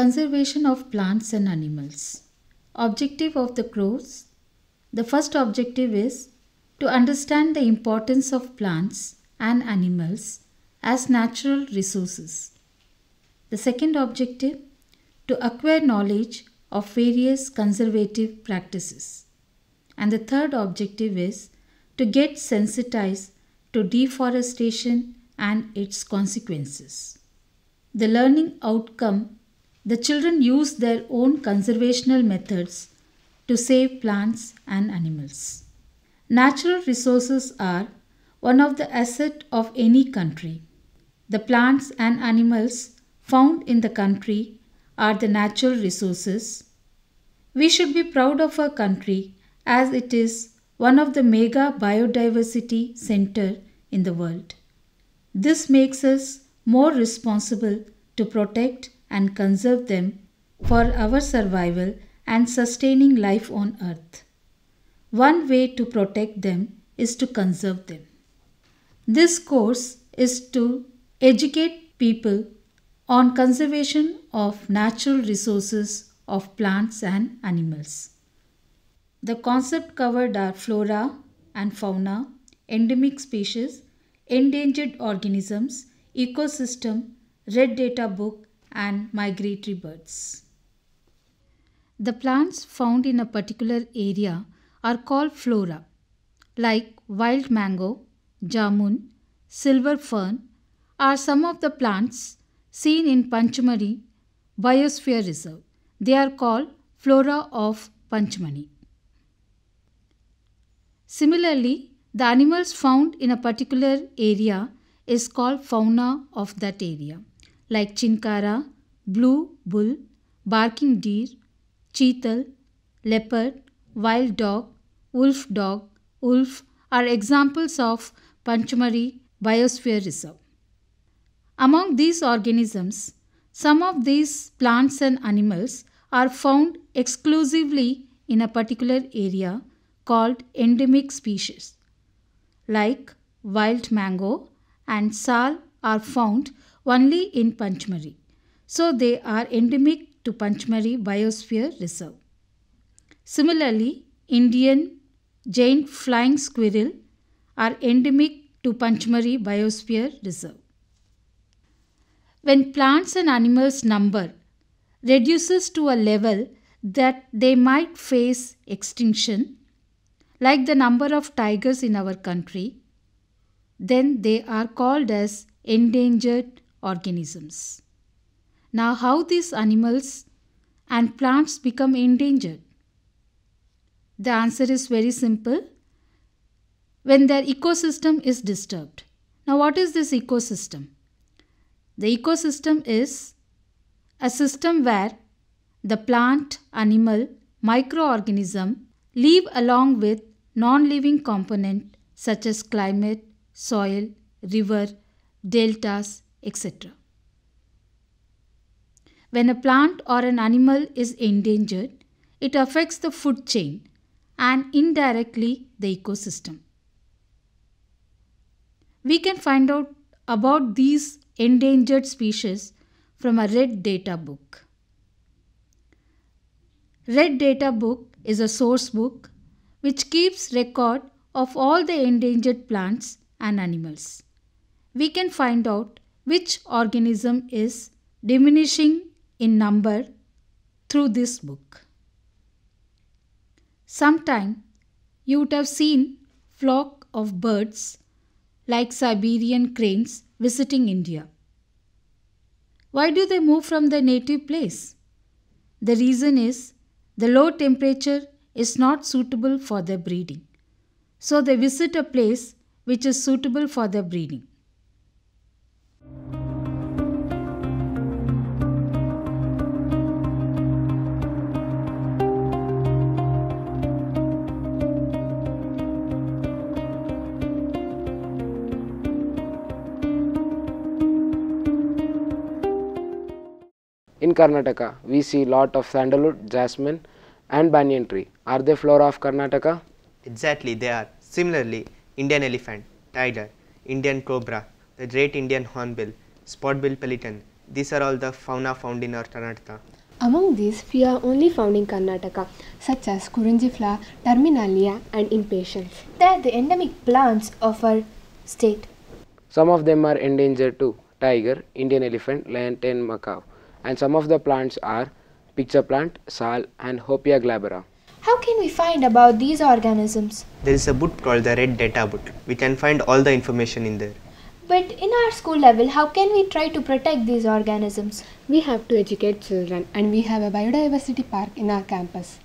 Conservation of plants and animals. Objective of the course The first objective is to understand the importance of plants and animals as natural resources. The second objective to acquire knowledge of various conservative practices. And the third objective is to get sensitized to deforestation and its consequences. The learning outcome the children use their own conservational methods to save plants and animals. Natural resources are one of the assets of any country. The plants and animals found in the country are the natural resources. We should be proud of our country as it is one of the mega biodiversity center in the world. This makes us more responsible to protect and conserve them for our survival and sustaining life on earth. One way to protect them is to conserve them. This course is to educate people on conservation of natural resources of plants and animals. The concept covered are flora and fauna, endemic species, endangered organisms, ecosystem, red data book, and migratory birds. The plants found in a particular area are called flora, like wild mango, jamun, silver fern are some of the plants seen in Panchmari Biosphere Reserve. They are called flora of Panchmari. Similarly, the animals found in a particular area is called fauna of that area like chinkara, blue bull, barking deer, cheetal, leopard, wild dog, wolf dog, wolf are examples of Panchmari Biosphere Reserve. Among these organisms, some of these plants and animals are found exclusively in a particular area called endemic species, like wild mango and sal are found only in Panchmari. So they are endemic to Panchmari Biosphere Reserve. Similarly, Indian giant flying squirrel are endemic to Panchmari Biosphere Reserve. When plants and animals number reduces to a level that they might face extinction, like the number of tigers in our country, then they are called as endangered organisms. Now, how these animals and plants become endangered? The answer is very simple when their ecosystem is disturbed. Now, what is this ecosystem? The ecosystem is a system where the plant, animal, microorganism live along with non living component such as climate, soil, river, deltas, etc. When a plant or an animal is endangered, it affects the food chain and indirectly the ecosystem. We can find out about these endangered species from a red data book. Red data book is a source book which keeps record of all the endangered plants and animals. We can find out which organism is diminishing in number through this book. Sometime you would have seen flock of birds like Siberian cranes visiting India. Why do they move from their native place? The reason is the low temperature is not suitable for their breeding. So they visit a place which is suitable for their breeding. In Karnataka, we see lot of sandalwood, jasmine and banyan tree. Are they flora of Karnataka? Exactly, they are. Similarly, Indian elephant, tiger, Indian cobra, the great Indian hornbill, spotbill pelican, These are all the fauna found in our Karnataka. Among these, few are only found in Karnataka, such as Kurunjifla, Terminalia, and Impatiens. They are the endemic plants of our state. Some of them are endangered too tiger, Indian elephant, lion, and macaw. And some of the plants are picture plant, sal, and Hopea glabra. How can we find about these organisms? There is a book called the Red Data Book. We can find all the information in there. But in our school level, how can we try to protect these organisms? We have to educate children, and we have a biodiversity park in our campus.